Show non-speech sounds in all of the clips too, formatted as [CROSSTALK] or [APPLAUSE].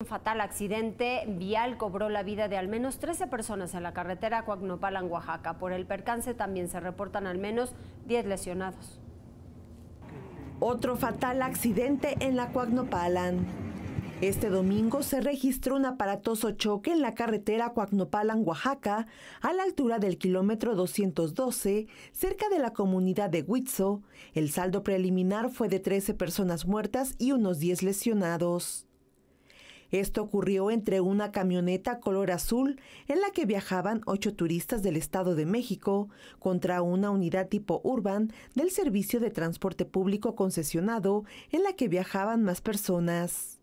Un fatal accidente vial cobró la vida de al menos 13 personas en la carretera Coagnopalan, Oaxaca. Por el percance también se reportan al menos 10 lesionados. Otro fatal accidente en la Coagnopalan. Este domingo se registró un aparatoso choque en la carretera Coagnopalan, Oaxaca, a la altura del kilómetro 212, cerca de la comunidad de Huitzo. El saldo preliminar fue de 13 personas muertas y unos 10 lesionados. Esto ocurrió entre una camioneta color azul en la que viajaban ocho turistas del Estado de México contra una unidad tipo urban del servicio de transporte público concesionado en la que viajaban más personas.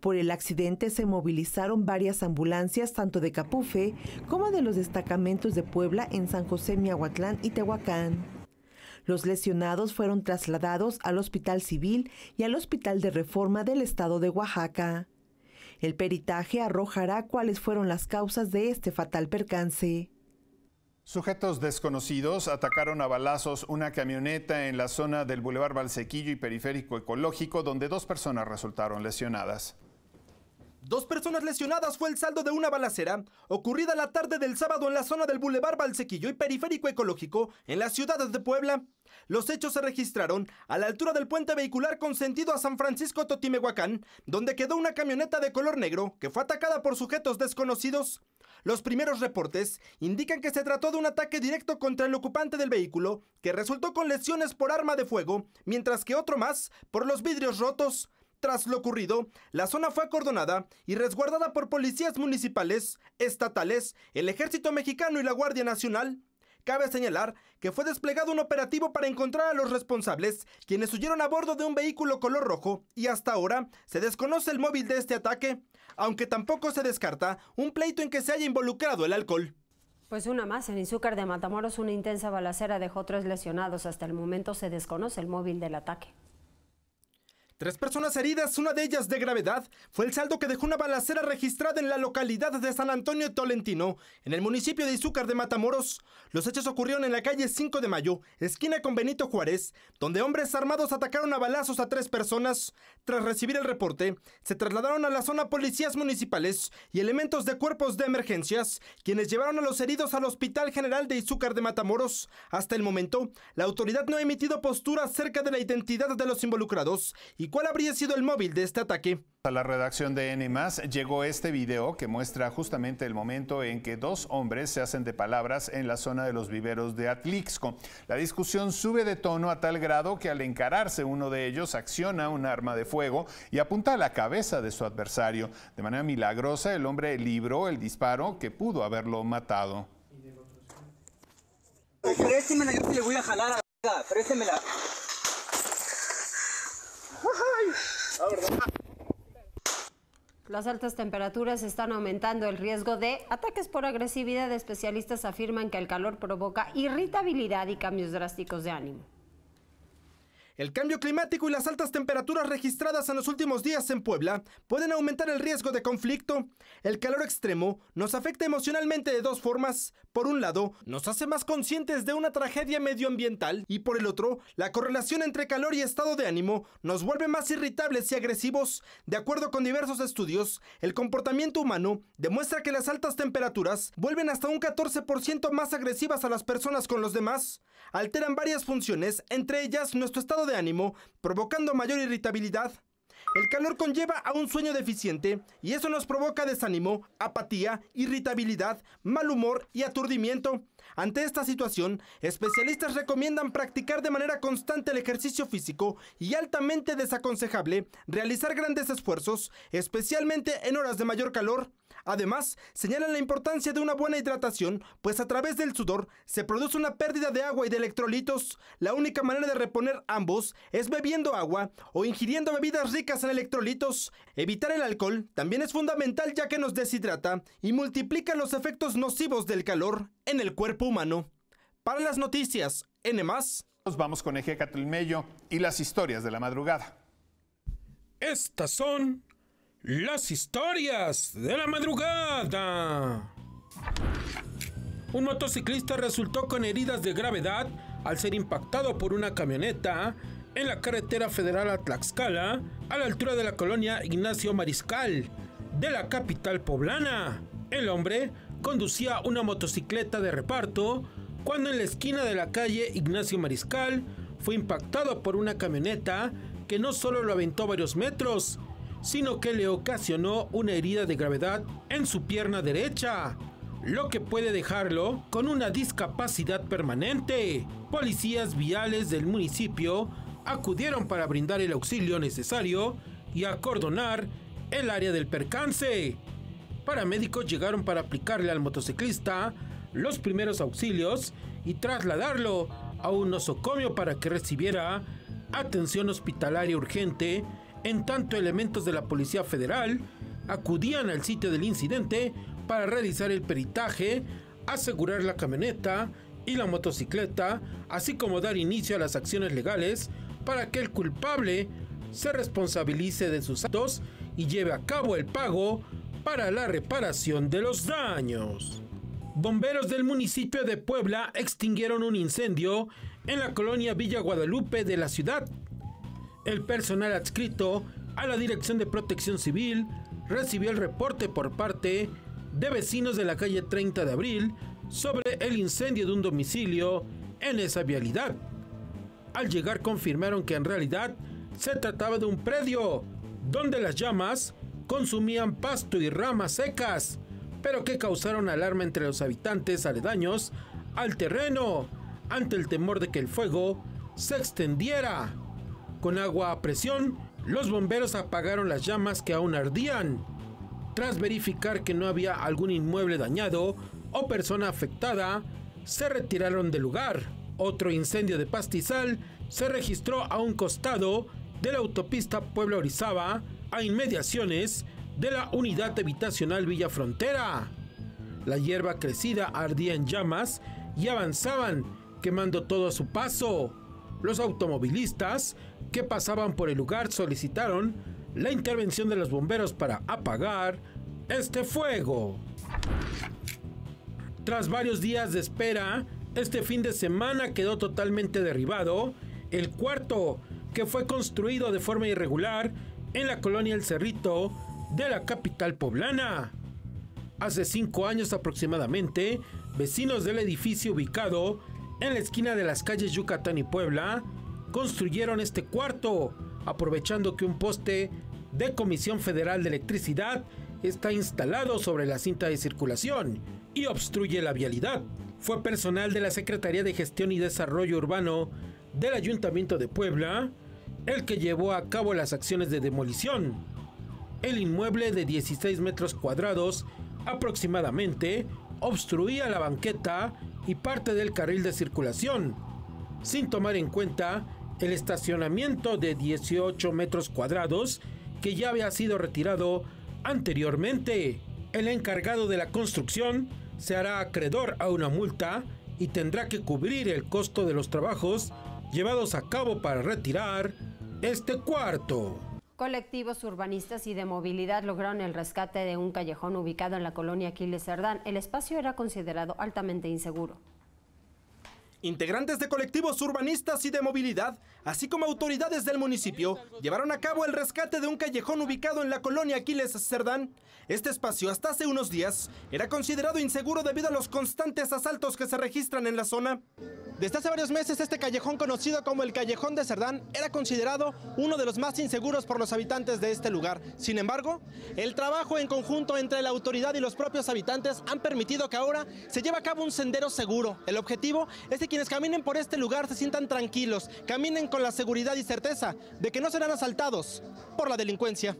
Por el accidente se movilizaron varias ambulancias tanto de Capufe como de los destacamentos de Puebla en San José Miahuatlán y Tehuacán. Los lesionados fueron trasladados al Hospital Civil y al Hospital de Reforma del Estado de Oaxaca. El peritaje arrojará cuáles fueron las causas de este fatal percance. Sujetos desconocidos atacaron a balazos una camioneta en la zona del Boulevard Valsequillo y Periférico Ecológico, donde dos personas resultaron lesionadas. Dos personas lesionadas fue el saldo de una balacera ocurrida la tarde del sábado en la zona del Boulevard Valsequillo y Periférico Ecológico en la ciudad de Puebla. Los hechos se registraron a la altura del puente vehicular con sentido a San Francisco Totimehuacán, donde quedó una camioneta de color negro que fue atacada por sujetos desconocidos. Los primeros reportes indican que se trató de un ataque directo contra el ocupante del vehículo, que resultó con lesiones por arma de fuego, mientras que otro más por los vidrios rotos. Tras lo ocurrido, la zona fue acordonada y resguardada por policías municipales, estatales, el ejército mexicano y la Guardia Nacional. Cabe señalar que fue desplegado un operativo para encontrar a los responsables, quienes huyeron a bordo de un vehículo color rojo, y hasta ahora se desconoce el móvil de este ataque, aunque tampoco se descarta un pleito en que se haya involucrado el alcohol. Pues una más, en Izúcar de Matamoros una intensa balacera dejó tres lesionados. Hasta el momento se desconoce el móvil del ataque. Tres personas heridas, una de ellas de gravedad, fue el saldo que dejó una balacera registrada en la localidad de San Antonio Tolentino, en el municipio de Izúcar de Matamoros. Los hechos ocurrieron en la calle 5 de Mayo, esquina con Benito Juárez, donde hombres armados atacaron a balazos a tres personas. Tras recibir el reporte, se trasladaron a la zona policías municipales y elementos de cuerpos de emergencias, quienes llevaron a los heridos al Hospital General de Izúcar de Matamoros. Hasta el momento, la autoridad no ha emitido postura acerca de la identidad de los involucrados cuál habría sido el móvil de este ataque. A la redacción de N llegó este video que muestra justamente el momento en que dos hombres se hacen de palabras en la zona de los viveros de Atlixco. La discusión sube de tono a tal grado que al encararse uno de ellos acciona un arma de fuego y apunta a la cabeza de su adversario. De manera milagrosa el hombre libró el disparo que pudo haberlo matado. Préstemela, yo le voy a jalar a la préstemela. Las altas temperaturas están aumentando el riesgo de ataques por agresividad. Especialistas afirman que el calor provoca irritabilidad y cambios drásticos de ánimo. El cambio climático y las altas temperaturas registradas en los últimos días en Puebla pueden aumentar el riesgo de conflicto. El calor extremo nos afecta emocionalmente de dos formas. Por un lado, nos hace más conscientes de una tragedia medioambiental y por el otro, la correlación entre calor y estado de ánimo nos vuelve más irritables y agresivos. De acuerdo con diversos estudios, el comportamiento humano demuestra que las altas temperaturas vuelven hasta un 14% más agresivas a las personas con los demás. Alteran varias funciones, entre ellas nuestro estado de ánimo, provocando mayor irritabilidad. El calor conlleva a un sueño deficiente y eso nos provoca desánimo, apatía, irritabilidad, mal humor y aturdimiento. Ante esta situación, especialistas recomiendan practicar de manera constante el ejercicio físico y altamente desaconsejable realizar grandes esfuerzos, especialmente en horas de mayor calor. Además, señalan la importancia de una buena hidratación, pues a través del sudor se produce una pérdida de agua y de electrolitos. La única manera de reponer ambos es bebiendo agua o ingiriendo bebidas ricas en electrolitos. Evitar el alcohol también es fundamental ya que nos deshidrata y multiplica los efectos nocivos del calor en el cuerpo humano. Para las noticias, N+, nos vamos con Eje y las historias de la madrugada. Estas son las historias de la madrugada. Un motociclista resultó con heridas de gravedad al ser impactado por una camioneta en la carretera federal a Tlaxcala, a la altura de la colonia Ignacio Mariscal. de la capital poblana. El hombre conducía una motocicleta de reparto cuando en la esquina de la calle Ignacio Mariscal fue impactado por una camioneta que no solo lo aventó varios metros, sino que le ocasionó una herida de gravedad en su pierna derecha, lo que puede dejarlo con una discapacidad permanente. Policías viales del municipio acudieron para brindar el auxilio necesario y acordonar el área del percance. Paramédicos llegaron para aplicarle al motociclista los primeros auxilios y trasladarlo a un nosocomio para que recibiera atención hospitalaria urgente, en tanto elementos de la Policía Federal acudían al sitio del incidente para realizar el peritaje, asegurar la camioneta y la motocicleta, así como dar inicio a las acciones legales para que el culpable se responsabilice de sus actos y lleve a cabo el pago para la reparación de los daños. Bomberos del municipio de Puebla extinguieron un incendio en la colonia Villa Guadalupe de la ciudad. El personal adscrito a la Dirección de Protección Civil recibió el reporte por parte de vecinos de la calle 30 de abril sobre el incendio de un domicilio en esa vialidad. Al llegar confirmaron que en realidad se trataba de un predio donde las llamas consumían pasto y ramas secas, pero que causaron alarma entre los habitantes aledaños al terreno ante el temor de que el fuego se extendiera. Con agua a presión, los bomberos apagaron las llamas que aún ardían. Tras verificar que no había algún inmueble dañado o persona afectada, se retiraron del lugar. Otro incendio de pastizal se registró a un costado de la autopista Puebla-Orizaba, a inmediaciones de la unidad habitacional Villa Frontera. La hierba crecida ardía en llamas y avanzaban, quemando todo a su paso. Los automovilistas que pasaban por el lugar solicitaron la intervención de los bomberos para apagar este fuego. Tras varios días de espera, este fin de semana quedó totalmente derribado el cuarto que fue construido de forma irregular en la colonia El Cerrito de la capital poblana. Hace cinco años aproximadamente, vecinos del edificio ubicado en la esquina de las calles Yucatán y Puebla construyeron este cuarto, aprovechando que un poste de Comisión Federal de Electricidad está instalado sobre la cinta de circulación y obstruye la vialidad. Fue personal de la Secretaría de Gestión y Desarrollo Urbano del Ayuntamiento de Puebla el que llevó a cabo las acciones de demolición. El inmueble de 16 metros cuadrados aproximadamente obstruía la banqueta y parte del carril de circulación, sin tomar en cuenta el estacionamiento de 18 metros cuadrados que ya había sido retirado anteriormente. El encargado de la construcción se hará acreedor a una multa y tendrá que cubrir el costo de los trabajos llevados a cabo para retirar este cuarto. Colectivos urbanistas y de movilidad lograron el rescate de un callejón ubicado en la colonia Aquiles Cerdán. El espacio era considerado altamente inseguro. Integrantes de colectivos urbanistas y de movilidad, así como autoridades del municipio, llevaron a cabo el rescate de un callejón ubicado en la colonia Aquiles Cerdán. Este espacio, hasta hace unos días, era considerado inseguro debido a los constantes asaltos que se registran en la zona. Desde hace varios meses, este callejón conocido como el Callejón de Cerdán era considerado uno de los más inseguros por los habitantes de este lugar. Sin embargo, el trabajo en conjunto entre la autoridad y los propios habitantes han permitido que ahora se lleve a cabo un sendero seguro. El objetivo es que quienes caminen por este lugar se sientan tranquilos, caminen con la seguridad y certeza de que no serán asaltados por la delincuencia.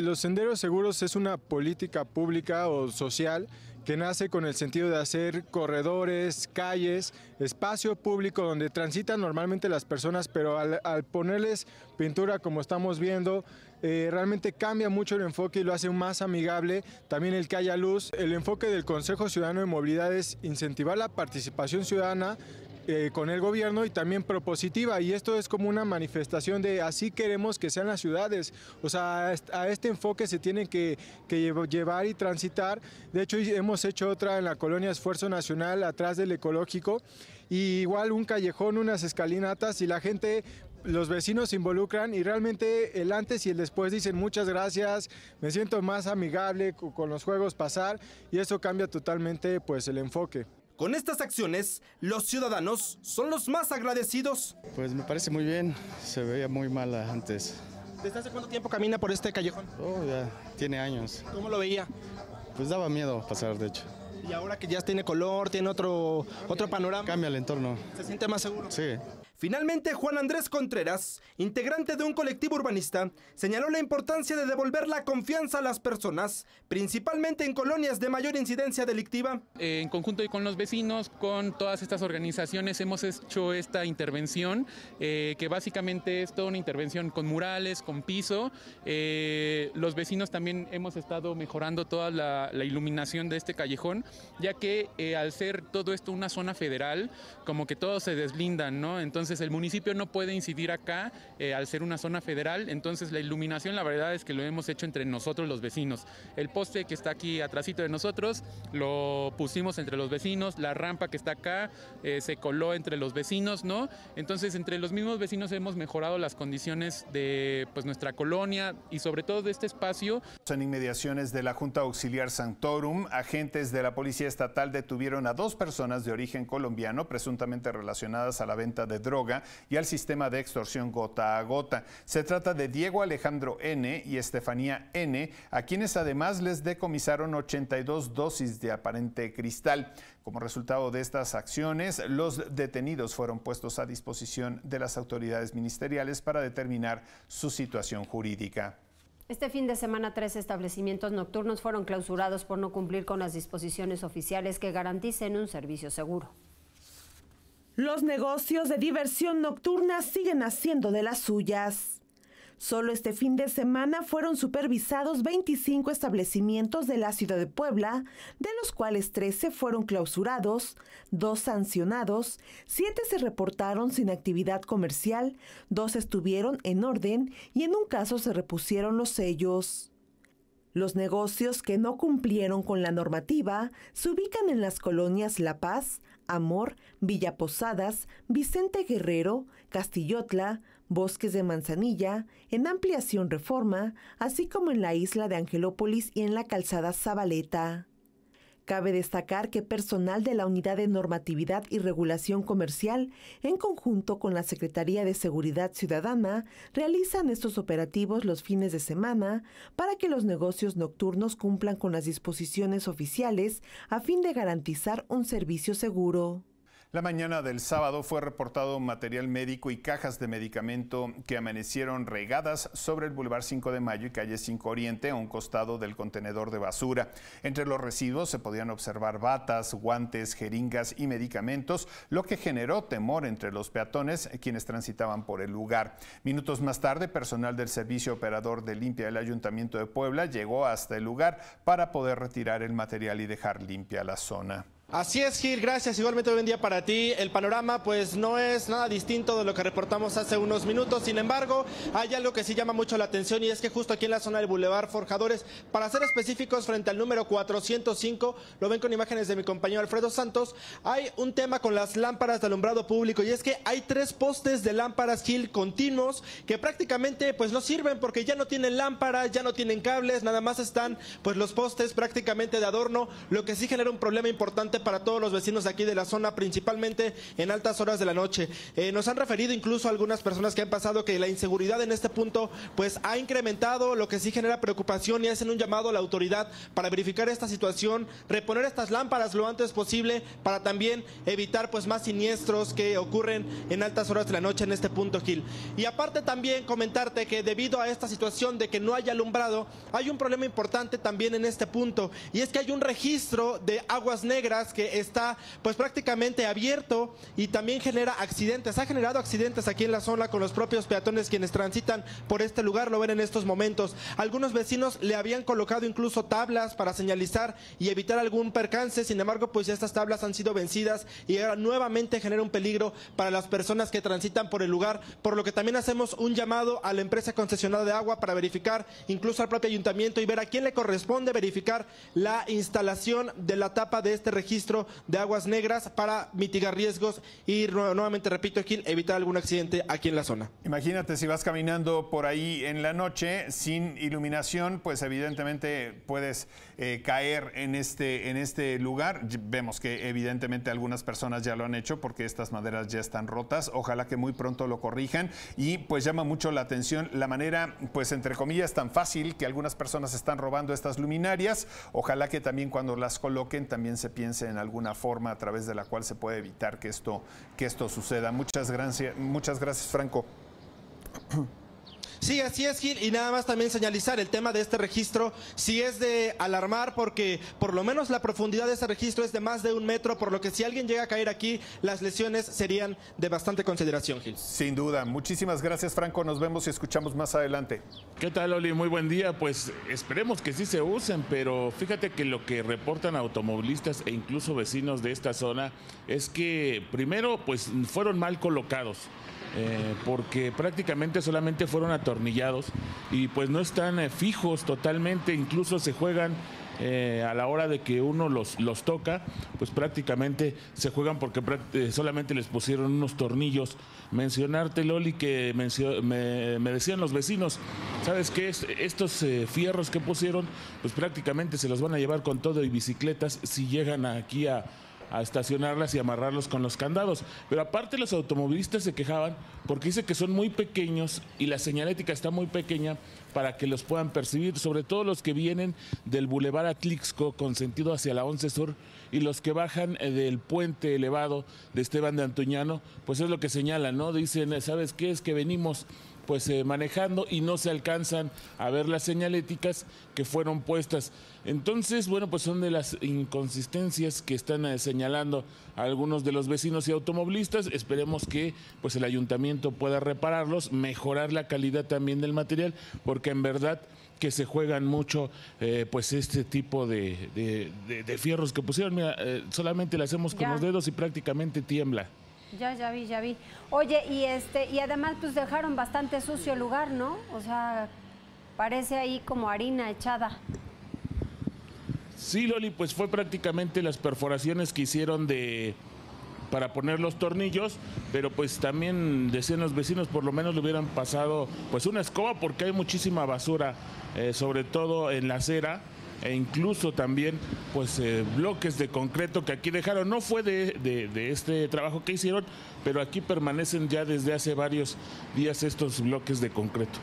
Los senderos seguros es una política pública o social que nace con el sentido de hacer corredores, calles, espacio público donde transitan normalmente las personas, pero al, ponerles pintura como estamos viendo, eh, realmente cambia mucho el enfoque y lo hace más amigable. También el que haya luz. El enfoque del Consejo Ciudadano de Movilidad es incentivar la participación ciudadana eh, con el gobierno y también propositiva y esto es como una manifestación de así queremos que sean las ciudades, o sea, a este enfoque se tiene que, que llevar y transitar, de hecho hemos hecho otra en la colonia Esfuerzo Nacional atrás del ecológico y igual un callejón, unas escalinatas y la gente los vecinos se involucran y realmente el antes y el después dicen muchas gracias, me siento más amigable con los juegos pasar y eso cambia totalmente pues el enfoque. Con estas acciones, los ciudadanos son los más agradecidos. Pues me parece muy bien, se veía muy mal antes. ¿Desde hace cuánto tiempo camina por este callejón? Oh, ya tiene años. ¿Cómo lo veía? Pues daba miedo pasar, de hecho. Y ahora que ya tiene color, tiene otro, otro panorama. Cambia el entorno. ¿Se siente más seguro? Sí. Finalmente, Juan Andrés Contreras, integrante de un colectivo urbanista, señaló la importancia de devolver la confianza a las personas, principalmente en colonias de mayor incidencia delictiva. En conjunto con los vecinos, con todas estas organizaciones, hemos hecho esta intervención, eh, que básicamente es toda una intervención con murales, con piso. Eh, los vecinos también hemos estado mejorando toda la, iluminación de este callejón, ya que eh, al ser todo esto una zona federal, como que todos se deslindan, ¿no? Entonces, entonces el municipio no puede incidir acá eh, al ser una zona federal, entonces la iluminación la verdad es que lo hemos hecho entre nosotros los vecinos. El poste que está aquí atrásito de nosotros lo pusimos entre los vecinos, la rampa que está acá eh, se coló entre los vecinos, ¿no? Entonces entre los mismos vecinos hemos mejorado las condiciones de pues, nuestra colonia y sobre todo de este espacio. En inmediaciones de la Junta Auxiliar Sanctorum, agentes de la Policía Estatal detuvieron a dos personas de origen colombiano presuntamente relacionadas a la venta de drogas y al sistema de extorsión gota a gota. Se trata de Diego Alejandro N. y Estefanía N., a quienes además les decomisaron 82 dosis de aparente cristal. Como resultado de estas acciones, los detenidos fueron puestos a disposición de las autoridades ministeriales para determinar su situación jurídica. Este fin de semana, tres establecimientos nocturnos fueron clausurados por no cumplir con las disposiciones oficiales que garanticen un servicio seguro. Los negocios de diversión nocturna siguen haciendo de las suyas. Solo este fin de semana fueron supervisados 25 establecimientos de la ciudad de Puebla, de los cuales 13 fueron clausurados, 2 sancionados, 7 se reportaron sin actividad comercial, 2 estuvieron en orden y en un caso se repusieron los sellos. Los negocios que no cumplieron con la normativa se ubican en las colonias La Paz, Amor, Villa Posadas, Vicente Guerrero, Castillotla, Bosques de Manzanilla, en Ampliación Reforma, así como en la isla de Angelópolis y en la calzada Zabaleta. Cabe destacar que personal de la Unidad de Normatividad y Regulación Comercial, en conjunto con la Secretaría de Seguridad Ciudadana, realizan estos operativos los fines de semana para que los negocios nocturnos cumplan con las disposiciones oficiales a fin de garantizar un servicio seguro. La mañana del sábado fue reportado material médico y cajas de medicamento que amanecieron regadas sobre el Boulevard 5 de Mayo y calle 5 Oriente a un costado del contenedor de basura. Entre los residuos se podían observar batas, guantes, jeringas y medicamentos, lo que generó temor entre los peatones quienes transitaban por el lugar. Minutos más tarde, personal del Servicio Operador de Limpia del Ayuntamiento de Puebla llegó hasta el lugar para poder retirar el material y dejar limpia la zona. Así es, Gil, gracias. Igualmente buen día para ti. El panorama pues no es nada distinto de lo que reportamos hace unos minutos. Sin embargo, hay algo que sí llama mucho la atención y es que justo aquí en la zona del Boulevard Forjadores, para ser específicos frente al número 405, lo ven con imágenes de mi compañero Alfredo Santos, hay un tema con las lámparas de alumbrado público y es que hay tres postes de lámparas Gil continuos que prácticamente pues no sirven porque ya no tienen lámparas, ya no tienen cables, nada más están pues los postes prácticamente de adorno, lo que sí genera un problema importante para todos los vecinos de aquí de la zona, principalmente en altas horas de la noche. Eh, nos han referido incluso algunas personas que han pasado que la inseguridad en este punto pues ha incrementado, lo que sí genera preocupación y hacen un llamado a la autoridad para verificar esta situación, reponer estas lámparas lo antes posible para también evitar pues más siniestros que ocurren en altas horas de la noche en este punto, Gil. Y aparte también comentarte que debido a esta situación de que no haya alumbrado, hay un problema importante también en este punto y es que hay un registro de aguas negras que está pues prácticamente abierto y también genera accidentes. Ha generado accidentes aquí en la zona con los propios peatones quienes transitan por este lugar, lo ven en estos momentos. Algunos vecinos le habían colocado incluso tablas para señalizar y evitar algún percance, sin embargo pues estas tablas han sido vencidas y nuevamente genera un peligro para las personas que transitan por el lugar, por lo que también hacemos un llamado a la empresa concesionada de agua para verificar incluso al propio ayuntamiento y ver a quién le corresponde verificar la instalación de la tapa de este registro de aguas negras para mitigar riesgos y nuevamente repito, Gil, evitar algún accidente aquí en la zona. Imagínate si vas caminando por ahí en la noche sin iluminación, pues evidentemente puedes eh, caer en este, en este lugar. Vemos que evidentemente algunas personas ya lo han hecho porque estas maderas ya están rotas. Ojalá que muy pronto lo corrijan y pues llama mucho la atención la manera, pues entre comillas, tan fácil que algunas personas están robando estas luminarias. Ojalá que también cuando las coloquen también se piense en alguna forma a través de la cual se puede evitar que esto, que esto suceda. Muchas gracias, muchas gracias Franco. Sí, así es, Gil. Y nada más también señalizar el tema de este registro, si es de alarmar, porque por lo menos la profundidad de ese registro es de más de un metro, por lo que si alguien llega a caer aquí, las lesiones serían de bastante consideración, Gil. Sin duda. Muchísimas gracias, Franco. Nos vemos y escuchamos más adelante. ¿Qué tal, Oli? Muy buen día. Pues esperemos que sí se usen, pero fíjate que lo que reportan automovilistas e incluso vecinos de esta zona es que primero, pues fueron mal colocados. Eh, porque prácticamente solamente fueron atornillados y pues no están eh, fijos totalmente, incluso se juegan eh, a la hora de que uno los, los toca, pues prácticamente se juegan porque solamente les pusieron unos tornillos. Mencionarte, Loli, que me, decían los vecinos, ¿sabes qué? Estos fierros que pusieron, pues prácticamente se los van a llevar con todo y bicicletas si llegan aquí a a estacionarlas y amarrarlos con los candados. Pero aparte los automovilistas se quejaban porque dice que son muy pequeños y la señalética está muy pequeña para que los puedan percibir, sobre todo los que vienen del Boulevard Atlixco con sentido hacia la 11 Sur y los que bajan eh, del puente elevado de Esteban de Antuñano, pues es lo que señalan, ¿no? Dicen, ¿sabes qué? Es que venimos pues eh, manejando y no se alcanzan a ver las señaléticas que fueron puestas. Entonces, bueno, pues son de las inconsistencias que están eh, señalando algunos de los vecinos y automovilistas. Esperemos que pues el ayuntamiento pueda repararlos, mejorar la calidad también del material, porque en verdad que se juegan mucho eh, pues este tipo de, fierros que pusieron. Mira, solamente le hacemos con los dedos y prácticamente tiembla. Ya, ya vi, ya vi. Oye, y este, y además pues dejaron bastante sucio el lugar, ¿no? O sea, parece ahí como harina echada. Sí, Loli, pues fue prácticamente las perforaciones que hicieron de para poner los tornillos, pero pues también decían los vecinos por lo menos le hubieran pasado pues una escoba porque hay muchísima basura, eh, sobre todo en la acera e incluso también pues eh, bloques de concreto que aquí dejaron. No fue de, de, este trabajo que hicieron, pero aquí permanecen ya desde hace varios días estos bloques de concreto.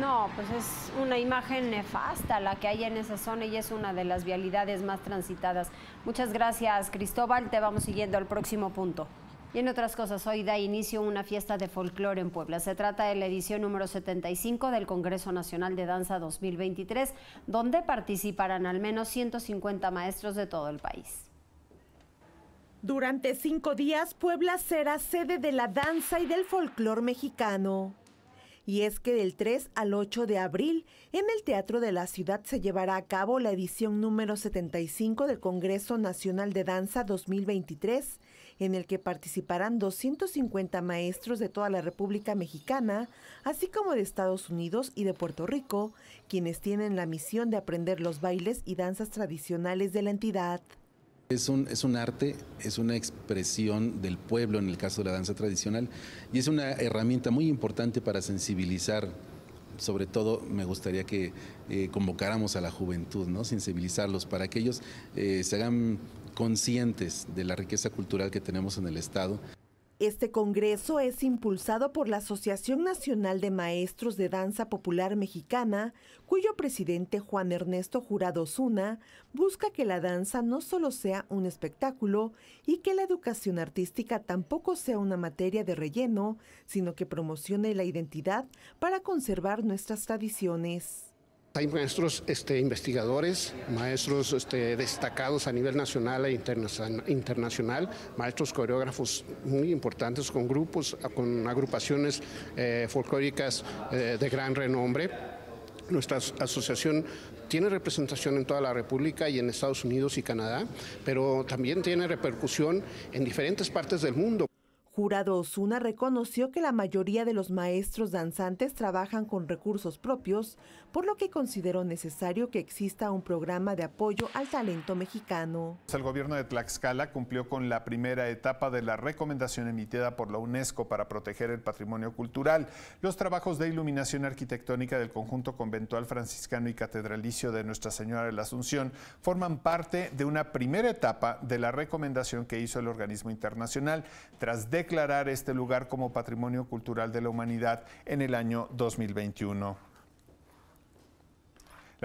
No, pues es una imagen nefasta la que hay en esa zona y es una de las vialidades más transitadas. Muchas gracias, Cristóbal. Te vamos siguiendo al próximo punto. Y en otras cosas, hoy da inicio una fiesta de folclore en Puebla. Se trata de la edición número 75 del Congreso Nacional de Danza 2023, donde participarán al menos 150 maestros de todo el país. Durante cinco días, Puebla será sede de la danza y del folclore mexicano. Y es que del 3 al 8 de abril, en el Teatro de la Ciudad se llevará a cabo la edición número 75 del Congreso Nacional de Danza 2023, en el que participarán 250 maestros de toda la República Mexicana, así como de Estados Unidos y de Puerto Rico, quienes tienen la misión de aprender los bailes y danzas tradicionales de la entidad. Es un, es un arte, es una expresión del pueblo en el caso de la danza tradicional y es una herramienta muy importante para sensibilizar sobre todo me gustaría que eh, convocáramos a la juventud, ¿no? sensibilizarlos para que ellos eh, se hagan conscientes de la riqueza cultural que tenemos en el Estado. Este congreso es impulsado por la Asociación Nacional de Maestros de Danza Popular Mexicana, cuyo presidente Juan Ernesto Jurado Zuna busca que la danza no solo sea un espectáculo y que la educación artística tampoco sea una materia de relleno, sino que promocione la identidad para conservar nuestras tradiciones. Hay maestros este, investigadores, maestros este, destacados a nivel nacional e internacional, maestros coreógrafos muy importantes con grupos, con agrupaciones eh, folclóricas eh, de gran renombre. Nuestra asociación tiene representación en toda la República y en Estados Unidos y Canadá, pero también tiene repercusión en diferentes partes del mundo. Jurado Osuna reconoció que la mayoría de los maestros danzantes trabajan con recursos propios, por lo que consideró necesario que exista un programa de apoyo al talento mexicano. El gobierno de Tlaxcala cumplió con la primera etapa de la recomendación emitida por la UNESCO para proteger el patrimonio cultural. Los trabajos de iluminación arquitectónica del conjunto conventual franciscano y catedralicio de Nuestra Señora de la Asunción forman parte de una primera etapa de la recomendación que hizo el organismo internacional tras declarar este lugar como Patrimonio Cultural de la Humanidad en el año 2021.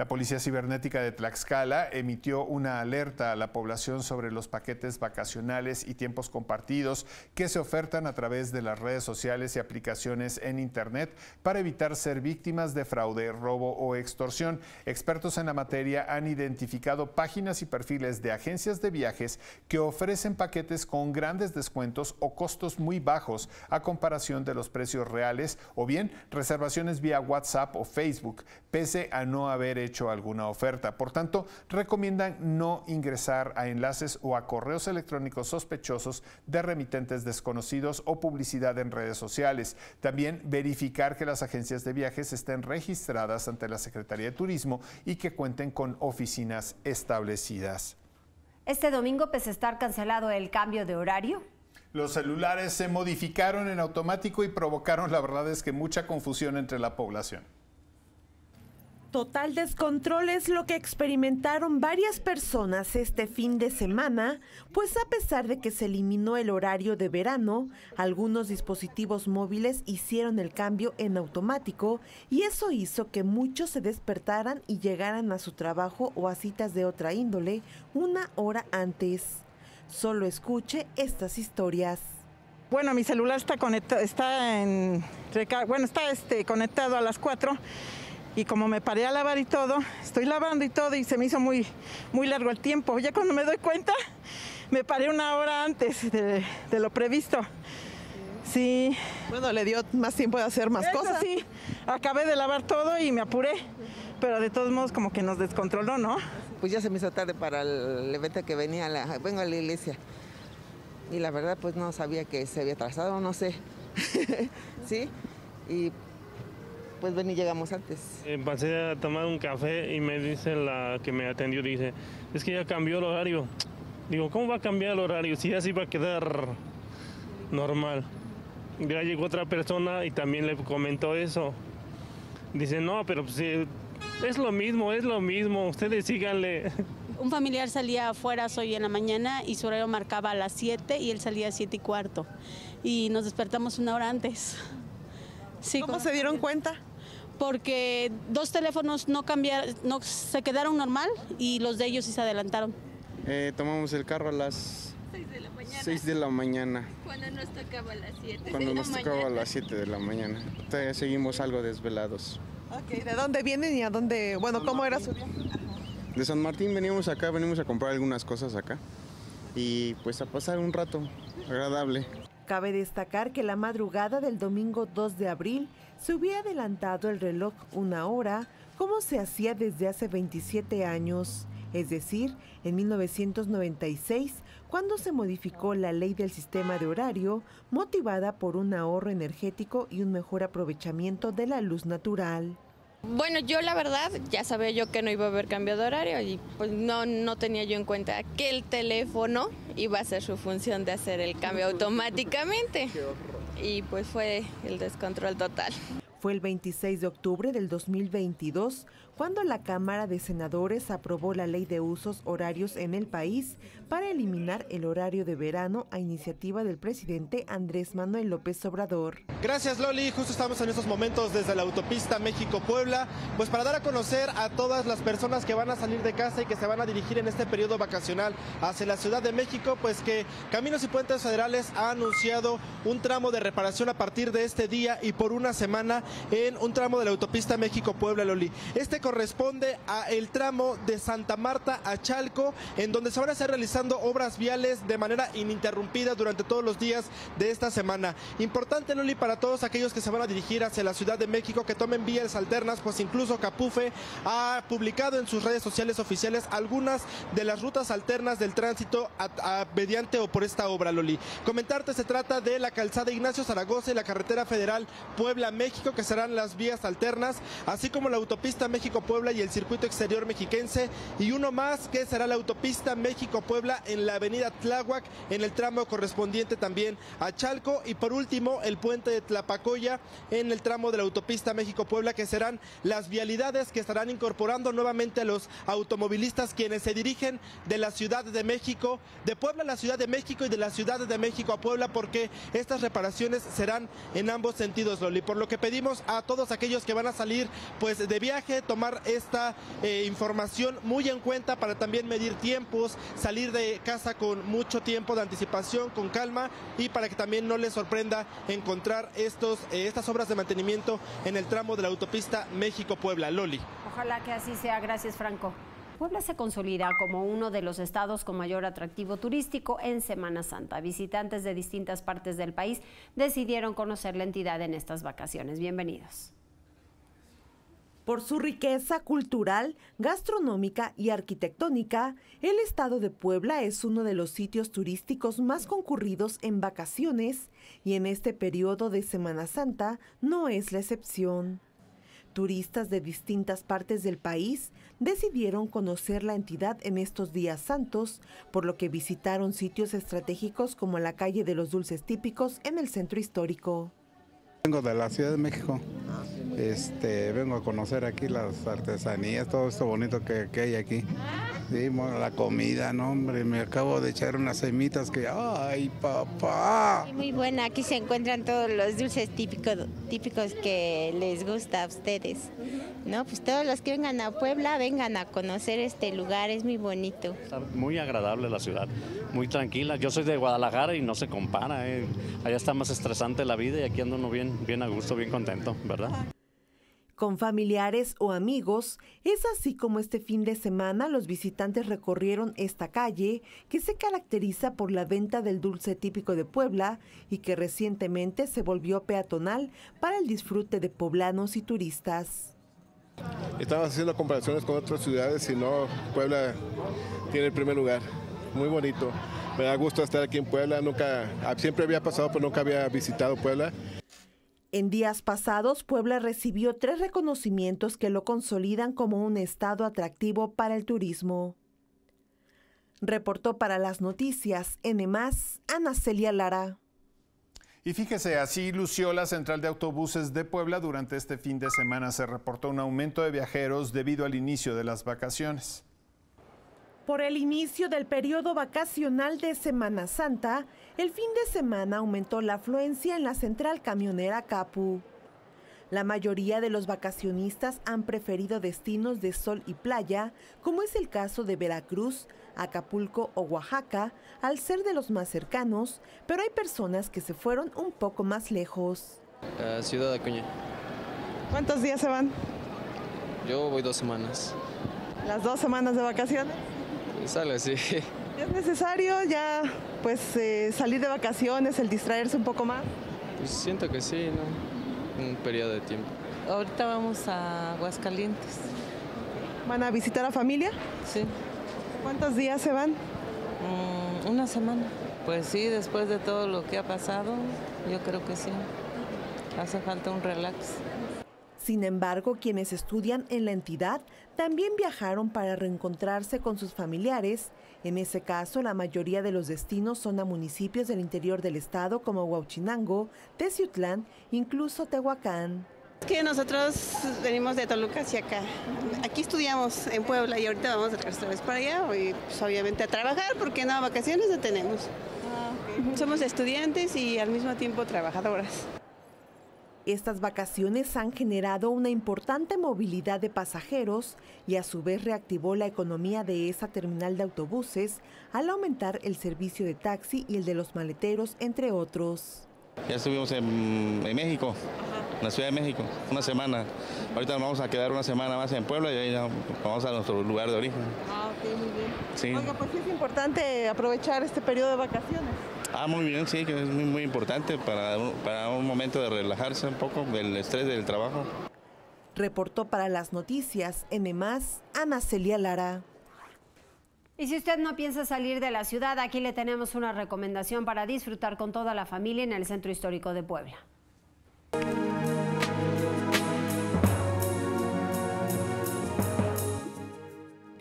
La Policía Cibernética de Tlaxcala emitió una alerta a la población sobre los paquetes vacacionales y tiempos compartidos que se ofertan a través de las redes sociales y aplicaciones en Internet para evitar ser víctimas de fraude, robo o extorsión. Expertos en la materia han identificado páginas y perfiles de agencias de viajes que ofrecen paquetes con grandes descuentos o costos muy bajos a comparación de los precios reales o bien reservaciones vía WhatsApp o Facebook, pese a no haber hecho hecho alguna oferta. Por tanto, recomiendan no ingresar a enlaces o a correos electrónicos sospechosos de remitentes desconocidos o publicidad en redes sociales. También verificar que las agencias de viajes estén registradas ante la Secretaría de Turismo y que cuenten con oficinas establecidas. Este domingo, pese a estar cancelado el cambio de horario, los celulares se modificaron en automático y provocaron, la verdad es que mucha confusión entre la población. Total descontrol es lo que experimentaron varias personas este fin de semana, pues a pesar de que se eliminó el horario de verano, algunos dispositivos móviles hicieron el cambio en automático y eso hizo que muchos se despertaran y llegaran a su trabajo o a citas de otra índole una hora antes. Solo escuche estas historias. Bueno, mi celular está conectado, está en, bueno, está este, conectado a las 4 y como me paré a lavar y todo, estoy lavando y todo y se me hizo muy, muy largo el tiempo. Ya cuando me doy cuenta, me paré una hora antes de, lo previsto. Sí. Bueno, le dio más tiempo de hacer más cosas. Sí, acabé de lavar todo y me apuré, pero de todos modos como que nos descontroló, ¿no? Pues ya se me hizo tarde para el evento que venía, la, vengo a la iglesia. Y la verdad pues no sabía que se había atrasado, no sé. [LAUGHS] sí, y pues ven y llegamos antes. Eh, pasé a tomar un café y me dice la que me atendió, dice, es que ya cambió el horario. Digo, ¿cómo va a cambiar el horario si así va a quedar normal? Ya llegó otra persona y también le comentó eso. Dice, no, pero pues, eh, es lo mismo, es lo mismo, ustedes síganle. Un familiar salía afuera hoy en la mañana y su horario marcaba a las 7 y él salía a 7 y cuarto. Y nos despertamos una hora antes. Sí, ¿Cómo se dieron cuenta? Porque dos teléfonos no cambiaron, no, se quedaron normal y los de ellos sí se adelantaron. Eh, tomamos el carro a las 6 de la mañana. Cuando nos tocaba a las 7 Cuando nos tocaba a las 7 de la mañana. Todavía seguimos algo desvelados. ¿de dónde vienen y a dónde? Bueno, ¿cómo era su día? De San Martín venimos acá, venimos a comprar algunas cosas acá y pues a pasar un rato agradable. Cabe destacar que la madrugada del domingo 2 de abril se hubiera adelantado el reloj una hora como se hacía desde hace 27 años, es decir, en 1996, cuando se modificó la ley del sistema de horario, motivada por un ahorro energético y un mejor aprovechamiento de la luz natural. Bueno, yo la verdad ya sabía yo que no iba a haber cambio de horario y pues no, no tenía yo en cuenta que el teléfono iba a hacer su función de hacer el cambio [LAUGHS] automáticamente. Y pues fue el descontrol total. Fue el 26 de octubre del 2022 cuando la Cámara de Senadores aprobó la ley de usos horarios en el país para eliminar el horario de verano a iniciativa del presidente Andrés Manuel López Obrador. Gracias Loli, justo estamos en estos momentos desde la autopista México-Puebla, pues para dar a conocer a todas las personas que van a salir de casa y que se van a dirigir en este periodo vacacional hacia la Ciudad de México, pues que Caminos y Puentes Federales ha anunciado un tramo de reparación a partir de este día y por una semana en un tramo de la autopista México-Puebla, Loli. Este corresponde a el tramo de Santa Marta a Chalco, en donde se van a estar realizando obras viales de manera ininterrumpida durante todos los días de esta semana. Importante, Loli, para todos aquellos que se van a dirigir hacia la Ciudad de México, que tomen vías alternas, pues incluso Capufe ha publicado en sus redes sociales oficiales algunas de las rutas alternas del tránsito mediante o por esta obra, Loli. Comentarte, se trata de la calzada Ignacio Zaragoza y la carretera federal Puebla-México, que serán las vías alternas, así como la autopista México-Puebla y el circuito exterior mexiquense, y uno más que será la autopista México-Puebla en la avenida Tláhuac, en el tramo correspondiente también a Chalco, y por último el puente de Tlapacoya en el tramo de la autopista México-Puebla, que serán las vialidades que estarán incorporando nuevamente a los automovilistas quienes se dirigen de la Ciudad de México, de Puebla a la Ciudad de México y de la Ciudad de México a Puebla, porque estas reparaciones serán en ambos sentidos, Loli. Por lo que pedimos a todos aquellos que van a salir pues de viaje, tomar esta eh, información muy en cuenta para también medir tiempos, salir de casa con mucho tiempo de anticipación, con calma y para que también no les sorprenda encontrar estos, eh, estas obras de mantenimiento en el tramo de la autopista México-Puebla. Loli. Ojalá que así sea. Gracias, Franco. Puebla se consolida como uno de los estados con mayor atractivo turístico en Semana Santa. Visitantes de distintas partes del país decidieron conocer la entidad en estas vacaciones. Bienvenidos. Por su riqueza cultural, gastronómica y arquitectónica, el estado de Puebla es uno de los sitios turísticos más concurridos en vacaciones y en este periodo de Semana Santa no es la excepción. Turistas de distintas partes del país decidieron conocer la entidad en estos días santos, por lo que visitaron sitios estratégicos como la calle de los dulces típicos en el centro histórico. Vengo de la Ciudad de México. Este, vengo a conocer aquí las artesanías, todo esto bonito que, que hay aquí. Sí, la comida, no hombre, me acabo de echar unas semitas que, ay papá. Muy buena, aquí se encuentran todos los dulces típicos, típicos que les gusta a ustedes. No, pues todos los que vengan a Puebla, vengan a conocer este lugar, es muy bonito. muy agradable la ciudad, muy tranquila. Yo soy de Guadalajara y no se compara, eh. allá está más estresante la vida y aquí ando uno bien, bien a gusto, bien contento, ¿verdad? Con familiares o amigos. Es así como este fin de semana los visitantes recorrieron esta calle que se caracteriza por la venta del dulce típico de Puebla y que recientemente se volvió peatonal para el disfrute de poblanos y turistas. Estamos haciendo comparaciones con otras ciudades y no, Puebla tiene el primer lugar. Muy bonito. Me da gusto estar aquí en Puebla. Nunca, siempre había pasado, pero nunca había visitado Puebla. En días pasados, Puebla recibió tres reconocimientos que lo consolidan como un estado atractivo para el turismo. Reportó para las noticias N+, Ana Celia Lara. Y fíjese, así lució la central de autobuses de Puebla durante este fin de semana. Se reportó un aumento de viajeros debido al inicio de las vacaciones. Por el inicio del periodo vacacional de Semana Santa, el fin de semana aumentó la afluencia en la central camionera Capu. La mayoría de los vacacionistas han preferido destinos de sol y playa, como es el caso de Veracruz, Acapulco o Oaxaca, al ser de los más cercanos, pero hay personas que se fueron un poco más lejos. Ciudad de Acuña. ¿Cuántos días se van? Yo voy dos semanas. ¿Las dos semanas de vacaciones? Sale, sí. ¿Es necesario ya pues eh, salir de vacaciones, el distraerse un poco más? Pues siento que sí, ¿no? Un periodo de tiempo. Ahorita vamos a Aguascalientes. ¿Van a visitar a familia? Sí. ¿Cuántos días se van? Mm, una semana. Pues sí, después de todo lo que ha pasado, yo creo que sí. Hace falta un relax. Sin embargo, quienes estudian en la entidad también viajaron para reencontrarse con sus familiares. En ese caso, la mayoría de los destinos son a municipios del interior del estado como Huauchinango, Teciutlán, incluso Tehuacán. que nosotros venimos de Toluca hacia acá. Aquí estudiamos en Puebla y ahorita vamos a otra vez para allá y pues, obviamente a trabajar porque no, vacaciones no tenemos. Ah, Somos estudiantes y al mismo tiempo trabajadoras. Estas vacaciones han generado una importante movilidad de pasajeros y a su vez reactivó la economía de esa terminal de autobuses al aumentar el servicio de taxi y el de los maleteros, entre otros. Ya estuvimos en, México en la Ciudad de México, una semana. Ahorita nos vamos a quedar una semana más en Puebla y ahí ya vamos a nuestro lugar de origen. Ah, ok, muy bien. Sí. Oiga, pues sí es importante aprovechar este periodo de vacaciones. Ah, muy bien, sí, que es muy, muy importante para un, para un momento de relajarse un poco del estrés del trabajo. Reportó para las noticias M+, Ana Celia Lara. Y si usted no piensa salir de la ciudad, aquí le tenemos una recomendación para disfrutar con toda la familia en el Centro Histórico de Puebla.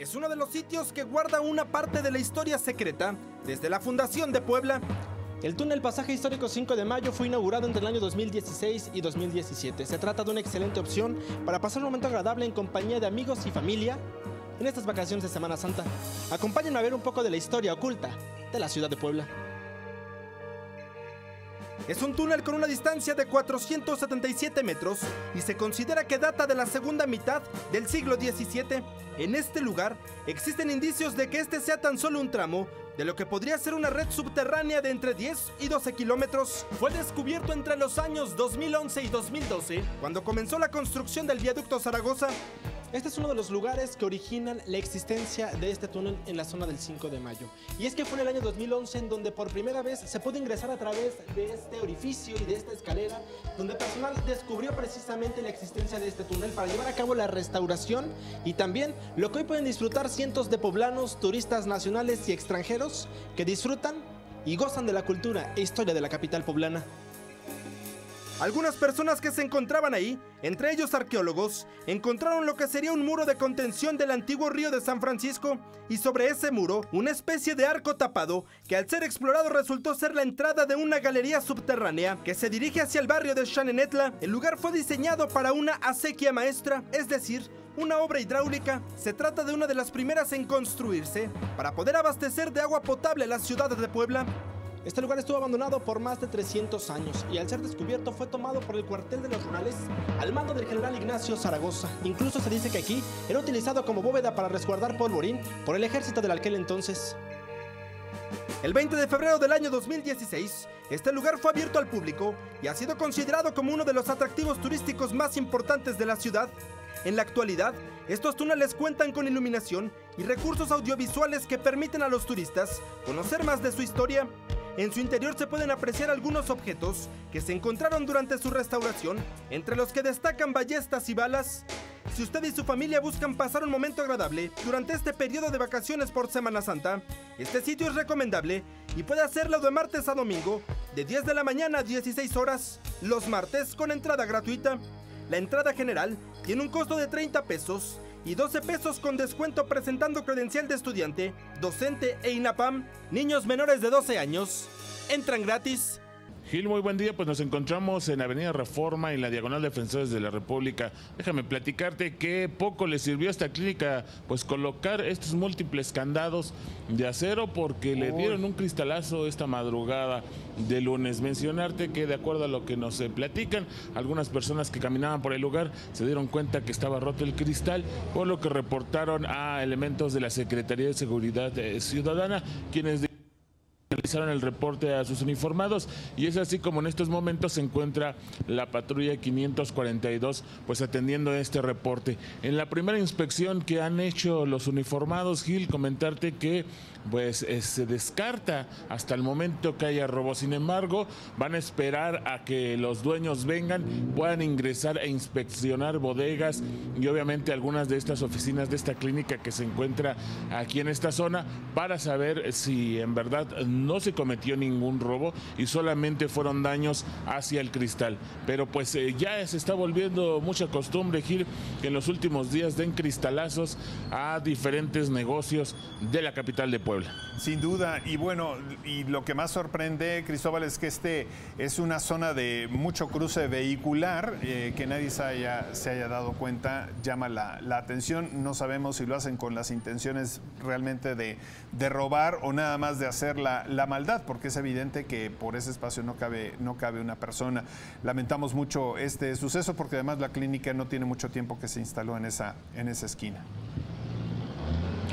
Es uno de los sitios que guarda una parte de la historia secreta desde la fundación de Puebla. El túnel Pasaje Histórico 5 de Mayo fue inaugurado entre el año 2016 y 2017. Se trata de una excelente opción para pasar un momento agradable en compañía de amigos y familia en estas vacaciones de Semana Santa. Acompáñenme a ver un poco de la historia oculta de la ciudad de Puebla. Es un túnel con una distancia de 477 metros y se considera que data de la segunda mitad del siglo XVII. En este lugar existen indicios de que este sea tan solo un tramo de lo que podría ser una red subterránea de entre 10 y 12 kilómetros. Fue descubierto entre los años 2011 y 2012, cuando comenzó la construcción del viaducto Zaragoza. Este es uno de los lugares que originan la existencia de este túnel en la zona del 5 de mayo. Y es que fue en el año 2011 en donde por primera vez se pudo ingresar a través de este orificio y de esta escalera, donde personal descubrió precisamente la existencia de este túnel para llevar a cabo la restauración y también lo que hoy pueden disfrutar cientos de poblanos, turistas nacionales y extranjeros que disfrutan y gozan de la cultura e historia de la capital poblana. Algunas personas que se encontraban ahí, entre ellos arqueólogos, encontraron lo que sería un muro de contención del antiguo río de San Francisco y sobre ese muro una especie de arco tapado que al ser explorado resultó ser la entrada de una galería subterránea que se dirige hacia el barrio de Shanenetla. El lugar fue diseñado para una acequia maestra, es decir, una obra hidráulica. Se trata de una de las primeras en construirse para poder abastecer de agua potable la ciudad de Puebla. Este lugar estuvo abandonado por más de 300 años y al ser descubierto fue tomado por el cuartel de los rurales al mando del general Ignacio Zaragoza. Incluso se dice que aquí era utilizado como bóveda para resguardar polvorín por el ejército del aquel entonces. El 20 de febrero del año 2016, este lugar fue abierto al público y ha sido considerado como uno de los atractivos turísticos más importantes de la ciudad. En la actualidad, estos túneles cuentan con iluminación y recursos audiovisuales que permiten a los turistas conocer más de su historia. En su interior se pueden apreciar algunos objetos que se encontraron durante su restauración, entre los que destacan ballestas y balas. Si usted y su familia buscan pasar un momento agradable durante este periodo de vacaciones por Semana Santa, este sitio es recomendable y puede hacerlo de martes a domingo, de 10 de la mañana a 16 horas, los martes con entrada gratuita. La entrada general tiene un costo de 30 pesos y 12 pesos con descuento presentando credencial de estudiante, docente e INAPAM. Niños menores de 12 años entran gratis. Gil, muy buen día. Pues nos encontramos en Avenida Reforma, en la Diagonal Defensores de la República. Déjame platicarte que poco le sirvió a esta clínica pues colocar estos múltiples candados de acero porque le dieron un cristalazo esta madrugada de lunes. Mencionarte que de acuerdo a lo que nos eh, platican, algunas personas que caminaban por el lugar se dieron cuenta que estaba roto el cristal, por lo que reportaron a elementos de la Secretaría de Seguridad eh, Ciudadana, quienes realizaron el reporte a sus uniformados y es así como en estos momentos se encuentra la patrulla 542 pues atendiendo este reporte. En la primera inspección que han hecho los uniformados, Gil, comentarte que pues eh, se descarta hasta el momento que haya robo. Sin embargo, van a esperar a que los dueños vengan, puedan ingresar e inspeccionar bodegas y obviamente algunas de estas oficinas de esta clínica que se encuentra aquí en esta zona para saber si en verdad no se cometió ningún robo y solamente fueron daños hacia el cristal. Pero pues eh, ya se está volviendo mucha costumbre, Gil, que en los últimos días den cristalazos a diferentes negocios de la capital de Puebla. Sin duda, y bueno, y lo que más sorprende, Cristóbal, es que este es una zona de mucho cruce vehicular, eh, que nadie se haya, dado cuenta, llama la, la, atención. No sabemos si lo hacen con las intenciones realmente de, de robar o nada más de hacer la, la, maldad, porque es evidente que por ese espacio no cabe, no cabe una persona. Lamentamos mucho este suceso, porque además la clínica no tiene mucho tiempo que se instaló en esa, en esa esquina.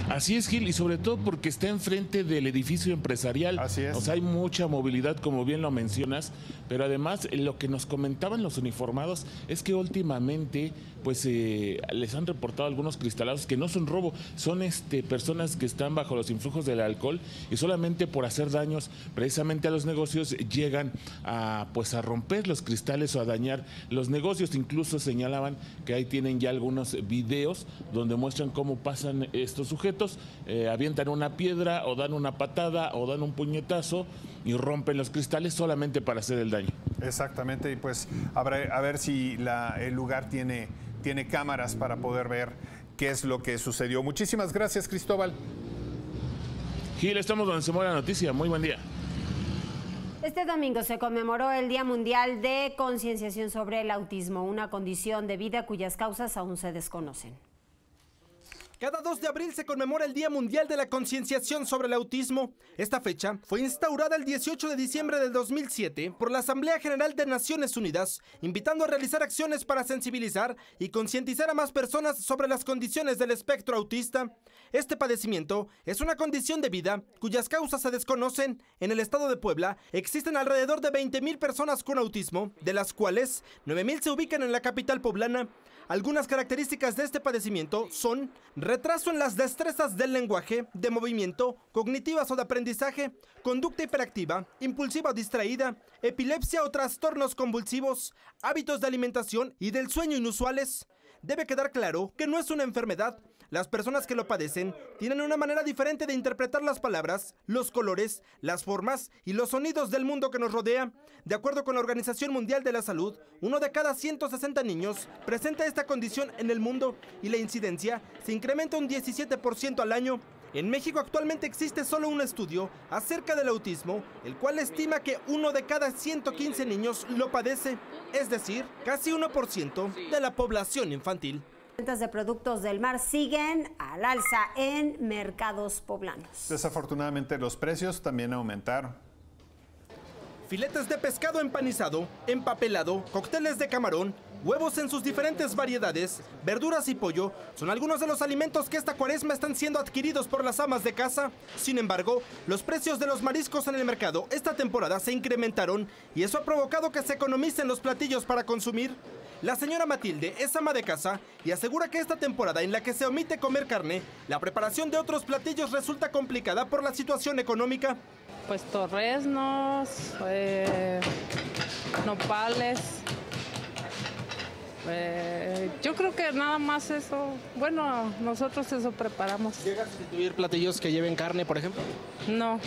Así es, Gil, y sobre todo porque está enfrente del edificio empresarial. Así es. O sea, hay mucha movilidad, como bien lo mencionas, pero además eh, lo que nos comentaban los uniformados es que últimamente pues eh, les han reportado algunos cristalados que no son robo, son este, personas que están bajo los influjos del alcohol y solamente por hacer daños precisamente a los negocios llegan a pues a romper los cristales o a dañar los negocios. Incluso señalaban que ahí tienen ya algunos videos donde muestran cómo pasan estos sujetos, eh, avientan una piedra o dan una patada o dan un puñetazo y rompen los cristales solamente para hacer el daño. Exactamente, y pues a ver, a ver si la- el lugar tiene, tiene cámaras para poder ver qué es lo que sucedió. Muchísimas gracias, Cristóbal. Gil, estamos donde se mueve la noticia. Muy buen día. Este domingo se conmemoró el Día Mundial de Concienciación sobre el Autismo, una condición de vida cuyas causas aún se desconocen. Cada 2 de abril se conmemora el Día Mundial de la Concienciación sobre el Autismo. Esta fecha fue instaurada el 18 de diciembre del 2007 por la Asamblea General de Naciones Unidas, invitando a realizar acciones para sensibilizar y concientizar a más personas sobre las condiciones del espectro autista. Este padecimiento es una condición de vida cuyas causas se desconocen. En el estado de Puebla existen alrededor de 20.000 personas con autismo, de las cuales 9.000 se ubican en la capital poblana. Algunas características de este padecimiento son retraso en las destrezas del lenguaje, de movimiento, cognitivas o de aprendizaje, conducta hiperactiva, impulsiva o distraída, epilepsia o trastornos convulsivos, hábitos de alimentación y del sueño inusuales. Debe quedar claro que no es una enfermedad. Las personas que lo padecen tienen una manera diferente de interpretar las palabras, los colores, las formas y los sonidos del mundo que nos rodea. De acuerdo con la Organización Mundial de la Salud, uno de cada 160 niños presenta esta condición en el mundo y la incidencia se incrementa un 17% al año. En México actualmente existe solo un estudio acerca del autismo, el cual estima que uno de cada 115 niños lo padece, es decir, casi 1% de la población infantil. Ventas de productos del mar siguen al alza en mercados poblanos. Desafortunadamente los precios también aumentaron. Filetes de pescado empanizado, empapelado, cócteles de camarón, huevos en sus diferentes variedades, verduras y pollo son algunos de los alimentos que esta cuaresma están siendo adquiridos por las amas de casa. Sin embargo, los precios de los mariscos en el mercado esta temporada se incrementaron y eso ha provocado que se economicen los platillos para consumir. La señora Matilde es ama de casa y asegura que esta temporada en la que se omite comer carne, la preparación de otros platillos resulta complicada por la situación económica. Pues torresnos, eh, nopales. eh, yo creo que nada más eso. Bueno, nosotros eso preparamos. ¿Llega a sustituir platillos que lleven carne, por ejemplo? No,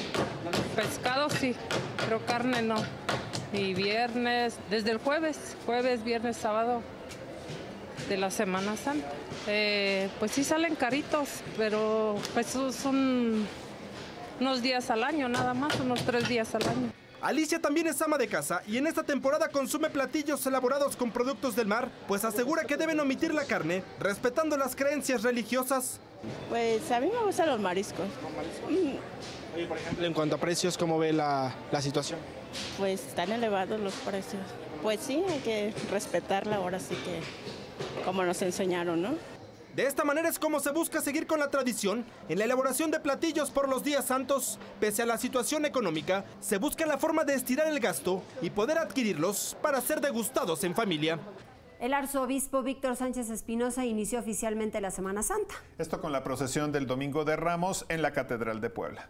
pescado sí, pero carne no. Y viernes, desde el jueves, jueves, viernes, sábado de la Semana Santa. Eh, pues sí salen caritos, pero pues son unos días al año nada más, unos tres días al año. Alicia también es ama de casa y en esta temporada consume platillos elaborados con productos del mar, pues asegura que deben omitir la carne, respetando las creencias religiosas. Pues a mí me gustan los mariscos. Oye, por ejemplo, en cuanto a precios, ¿cómo ve la, la situación? Pues están elevados los precios. Pues sí, hay que respetarla ahora sí que como nos enseñaron, ¿no? De esta manera es como se busca seguir con la tradición en la elaboración de platillos por los días santos. Pese a la situación económica, se busca la forma de estirar el gasto y poder adquirirlos para ser degustados en familia. El arzobispo Víctor Sánchez Espinosa inició oficialmente la Semana Santa. Esto con la procesión del Domingo de Ramos en la Catedral de Puebla.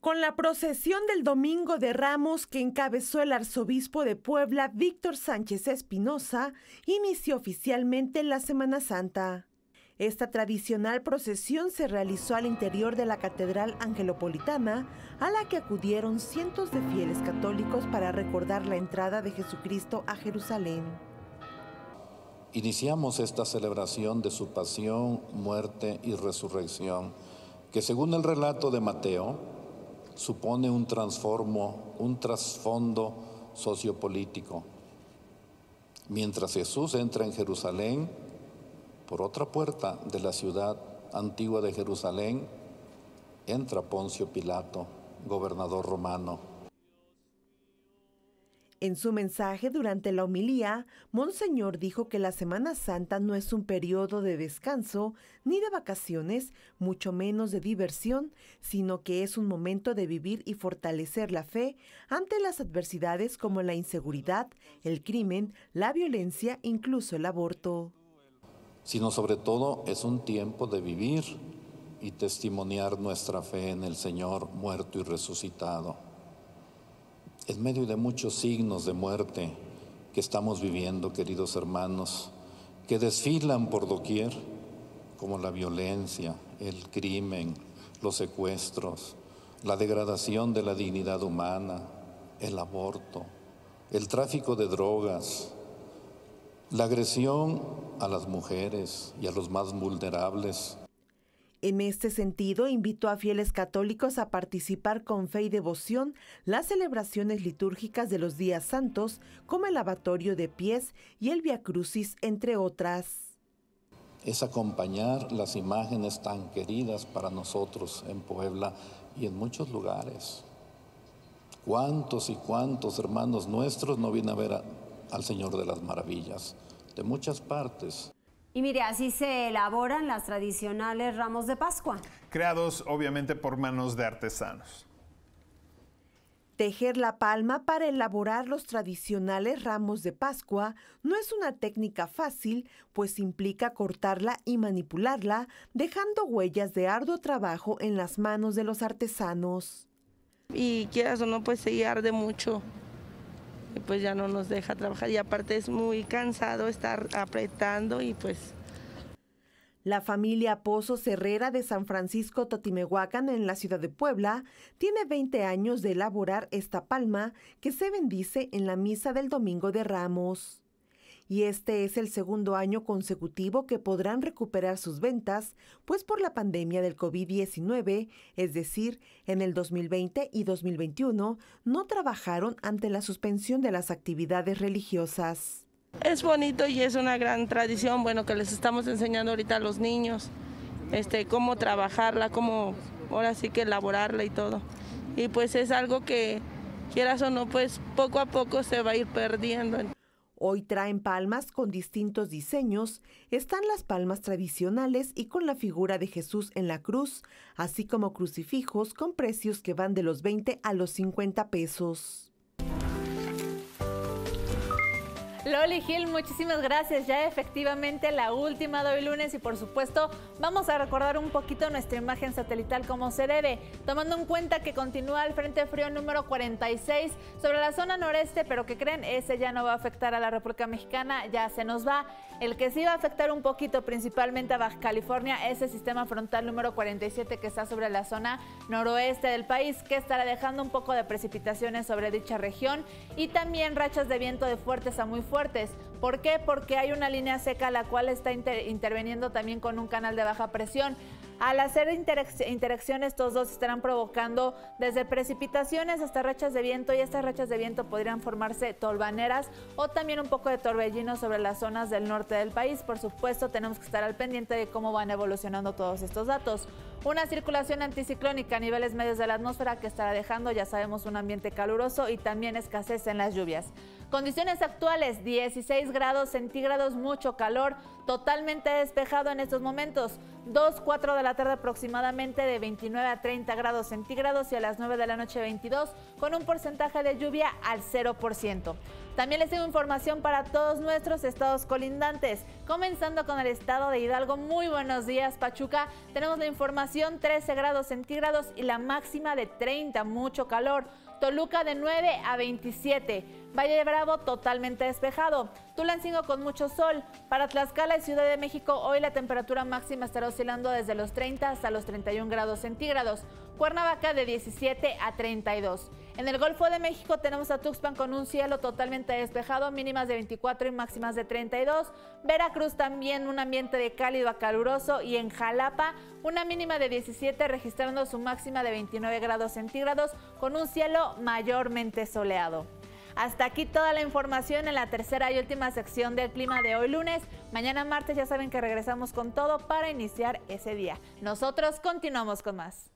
Con la procesión del Domingo de Ramos que encabezó el arzobispo de Puebla, Víctor Sánchez Espinosa, inició oficialmente la Semana Santa. Esta tradicional procesión se realizó al interior de la Catedral Angelopolitana, a la que acudieron cientos de fieles católicos para recordar la entrada de Jesucristo a Jerusalén. Iniciamos esta celebración de su pasión, muerte y resurrección, que según el relato de Mateo, supone un transformo, un trasfondo sociopolítico. Mientras Jesús entra en Jerusalén, por otra puerta de la ciudad antigua de Jerusalén, entra Poncio Pilato, gobernador romano. En su mensaje durante la homilía, Monseñor dijo que la Semana Santa no es un periodo de descanso ni de vacaciones, mucho menos de diversión, sino que es un momento de vivir y fortalecer la fe ante las adversidades como la inseguridad, el crimen, la violencia, incluso el aborto. Sino sobre todo es un tiempo de vivir y testimoniar nuestra fe en el Señor muerto y resucitado en medio de muchos signos de muerte que estamos viviendo, queridos hermanos, que desfilan por doquier, como la violencia, el crimen, los secuestros, la degradación de la dignidad humana, el aborto, el tráfico de drogas, la agresión a las mujeres y a los más vulnerables, en este sentido, invitó a fieles católicos a participar con fe y devoción las celebraciones litúrgicas de los días santos, como el lavatorio de pies y el Via Crucis, entre otras. Es acompañar las imágenes tan queridas para nosotros en Puebla y en muchos lugares. ¿Cuántos y cuántos hermanos nuestros no vienen a ver al Señor de las Maravillas? De muchas partes. Y mire, así se elaboran las tradicionales ramos de Pascua. Creados obviamente por manos de artesanos. Tejer la palma para elaborar los tradicionales ramos de Pascua no es una técnica fácil, pues implica cortarla y manipularla, dejando huellas de arduo trabajo en las manos de los artesanos. Y quieras o no, pues se arde mucho pues ya no nos deja trabajar. Y aparte es muy cansado estar apretando y pues... La familia Pozo Herrera de San Francisco Totimehuacan en la ciudad de Puebla tiene 20 años de elaborar esta palma que se bendice en la misa del Domingo de Ramos y este es el segundo año consecutivo que podrán recuperar sus ventas, pues por la pandemia del COVID-19, es decir, en el 2020 y 2021, no trabajaron ante la suspensión de las actividades religiosas. Es bonito y es una gran tradición, bueno, que les estamos enseñando ahorita a los niños, este, cómo trabajarla, cómo ahora sí que elaborarla y todo. Y pues es algo que, quieras o no, pues poco a poco se va a ir perdiendo. Hoy traen palmas con distintos diseños, están las palmas tradicionales y con la figura de Jesús en la cruz, así como crucifijos con precios que van de los 20 a los 50 pesos. Loli Gil, muchísimas gracias. Ya efectivamente la última de hoy lunes y por supuesto vamos a recordar un poquito nuestra imagen satelital como se debe, tomando en cuenta que continúa el Frente Frío número 46 sobre la zona noreste, pero que creen, ese ya no va a afectar a la República Mexicana, ya se nos va. El que sí va a afectar un poquito principalmente a Baja California es el sistema frontal número 47 que está sobre la zona noroeste del país, que estará dejando un poco de precipitaciones sobre dicha región y también rachas de viento de fuertes a muy fuertes. ¿Por qué? Porque hay una línea seca la cual está interviniendo también con un canal de baja presión. Al hacer interacción, estos dos estarán provocando desde precipitaciones hasta rachas de viento y estas rachas de viento podrían formarse tolvaneras o también un poco de torbellino sobre las zonas del norte del país. Por supuesto, tenemos que estar al pendiente de cómo van evolucionando todos estos datos. Una circulación anticiclónica a niveles medios de la atmósfera que estará dejando, ya sabemos, un ambiente caluroso y también escasez en las lluvias. Condiciones actuales, 16 grados centígrados, mucho calor, totalmente despejado en estos momentos. 2, 4 de la tarde aproximadamente de 29 a 30 grados centígrados y a las 9 de la noche 22 con un porcentaje de lluvia al 0%. También les tengo información para todos nuestros estados colindantes, comenzando con el estado de Hidalgo. Muy buenos días, Pachuca. Tenemos la información 13 grados centígrados y la máxima de 30, mucho calor. Toluca de 9 a 27. Valle de Bravo totalmente despejado. Tulancingo con mucho sol. Para Tlaxcala y Ciudad de México hoy la temperatura máxima estará oscilando desde los 30 hasta los 31 grados centígrados. Cuernavaca de 17 a 32. En el Golfo de México tenemos a Tuxpan con un cielo totalmente despejado, mínimas de 24 y máximas de 32. Veracruz también un ambiente de cálido a caluroso y en Jalapa una mínima de 17 registrando su máxima de 29 grados centígrados con un cielo mayormente soleado. Hasta aquí toda la información en la tercera y última sección del clima de hoy lunes. Mañana martes ya saben que regresamos con todo para iniciar ese día. Nosotros continuamos con más.